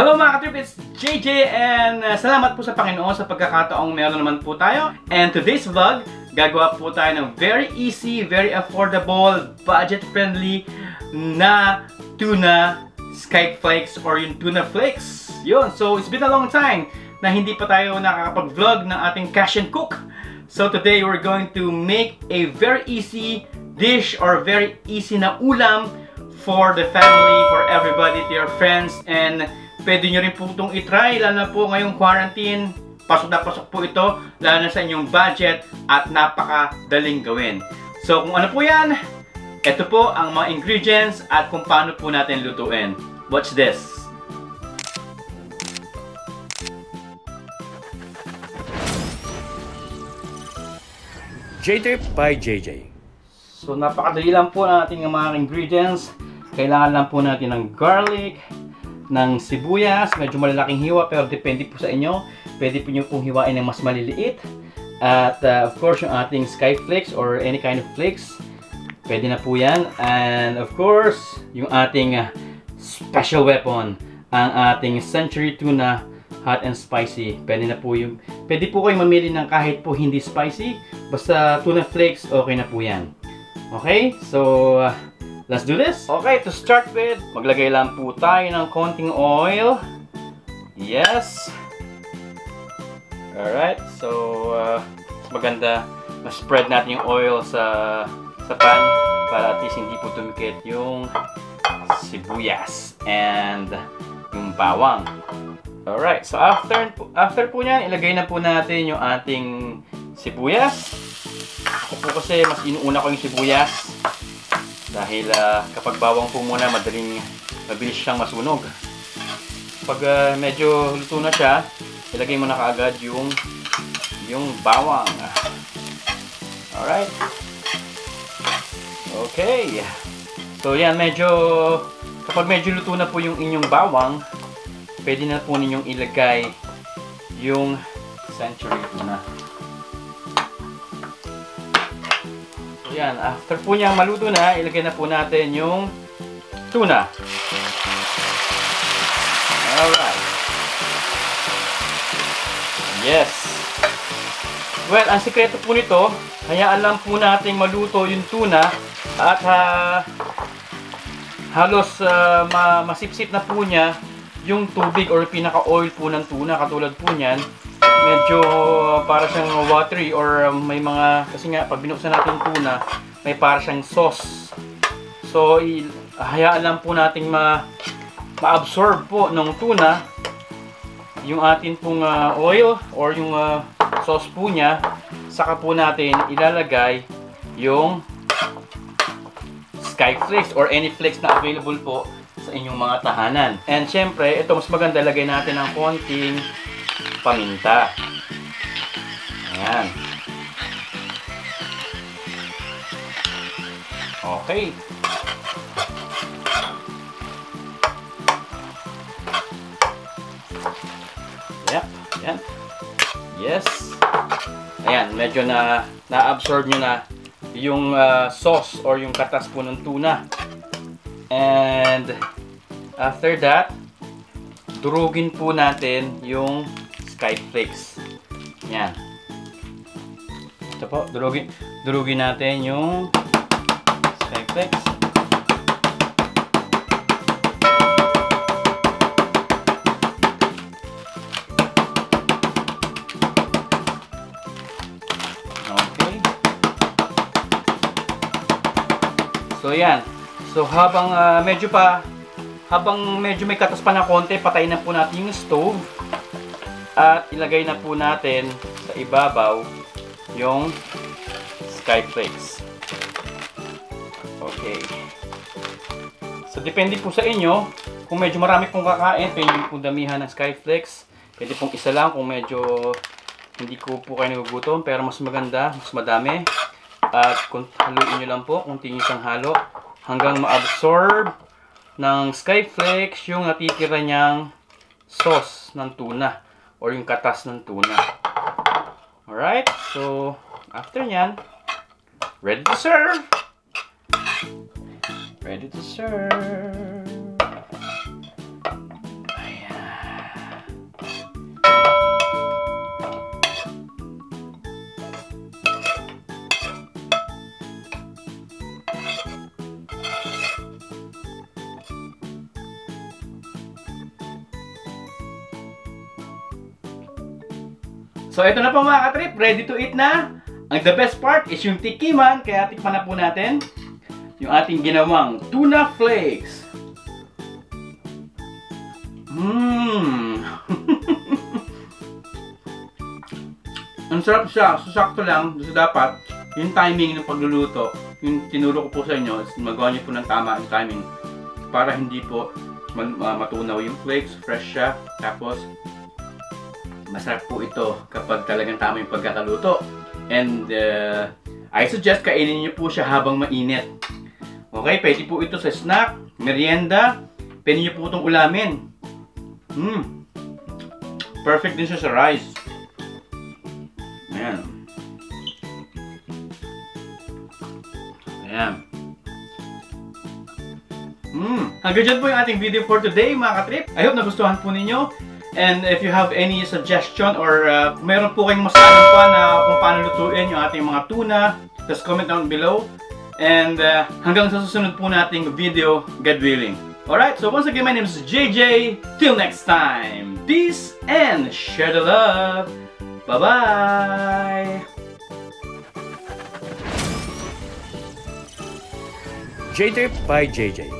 Hello mga katrip, it's JJ and uh, salamat po sa Panginoon sa pagkakataong meron naman po tayo. And today's vlog, gagawa po tayo ng very easy, very affordable, budget-friendly na tuna skype flakes or yung tuna flakes. Yun, so it's been a long time na hindi pa tayo nakakapag-vlog ng ating cash and cook. So today we're going to make a very easy dish or very easy na ulam for the family, for everybody, to your friends, and Pwede nyo rin po itong itry, lalo na po ngayong quarantine. Pasok na pasok po ito, lalo na sa inyong budget at napakadaling gawin. So kung ano po yan, ito po ang mga ingredients at kung paano po natin lutuin. Watch this! J-Trip by JJ. So napakadali lang po ng ating mga ingredients. Kailangan lang po natin ng garlic, ng sibuyas, medyo malalaking hiwa pero depende po sa inyo. Pwede po nyo pong hiwain ng mas maliliit. At uh, of course yung ating sky flakes or any kind of flakes, pwede na po yan. And of course, yung ating uh, special weapon, ang ating Century Tuna Hot and Spicy. Pwede na po yung, pwede po kayong mamili ng kahit po hindi spicy, basta tuna flakes, okay na po yan. Okay, so uh, Let's do this! Okay, to start with, maglagay lang po tayo ng konting oil. Yes! Alright, so uh, maganda ma-spread natin yung oil sa, sa pan para at least hindi po tumikit yung sibuyas and yung bawang. Alright, so after, after po nyan, ilagay na po natin yung ating sibuyas. Ako po kasi mas inuuna ko yung sibuyas dahil uh, kapag bawang po muna, madaling mabilis siyang masunog. Pag uh, medyo luto na siya, ilagay mo na kaagad yung yung bawang. Alright. Okay. So yan, medyo kapag medyo luto na po yung inyong bawang, pwede na po ninyong ilagay yung century tuna. Yan, after po niyang maluto na, ilagay na po natin yung tuna. Alright. Yes. Well, ang sikreto po nito, hayaan lang po natin maluto yung tuna at uh, halos uh, ma masipsip na po niya yung tubig or pinaka-oil po ng tuna katulad po niyan medyo para siyang watery or um, may mga, kasi nga pag binuksan natin tuna, may para siyang sauce. So, hayaan lang po nating ma ma-absorb po ng tuna yung atin pong uh, oil or yung uh, sauce po niya saka po natin ilalagay yung sky flakes or any flakes na available po sa inyong mga tahanan. And syempre, ito mas maganda lagay natin ng konting paminta. Ayan. Okay. Yep, ayan. Yes. Ayan, medyo na na-absorb nyo na yung uh, sauce or yung katas po ng tuna. And after that, durugin po natin yung sky flakes. Yan. Ito po, durugin, durugin natin yung sky flakes. Okay. So yan. So habang uh, medyo pa habang medyo may katas pa na konti, patayin na po natin yung stove. At ilagay na po natin sa ibabaw yung sky flakes. Okay. So, depende po sa inyo. Kung medyo marami pong kakain, pwede po damihan ng sky flakes. Pwede pong isa lang kung medyo hindi ko po kayo nagugutom. Pero mas maganda, mas madami. At haluin nyo lang po, tingin siyang halo, hanggang ma-absorb ng sky flakes yung natitira niyang sauce ng tuna or yung katas ng tuna. Alright, so after nyan, ready to serve! Ready to serve! So ito na po mga katrip, ready to eat na. Ang the best part is yung tikiman, kaya tikman na po natin yung ating ginawang tuna flakes. Mmm! Ang sarap siya, susakto lang, so dapat yung timing ng pagluluto, yung tinuro ko po sa inyo, is magawa niyo po ng tama ang timing para hindi po matunaw yung flakes, fresh siya, tapos masarap po ito kapag talagang tama yung pagkakaluto. And uh, I suggest kainin niyo po siya habang mainit. Okay, pwede po ito sa snack, merienda, pwede niyo po itong ulamin. Hmm. Perfect din siya sa rice. Ayan. Ayan. Hmm. Hanggang dyan po yung ating video for today mga katrip. I hope nagustuhan po ninyo. And if you have any suggestion or uh, meron po kayong mas alam pa na kung paano lutuin yung ating mga tuna, just comment down below. And uh, hanggang sa susunod po nating video, God willing. Alright, so once again, my name is JJ. Till next time, peace and share the love. Bye-bye! JJ by JJ.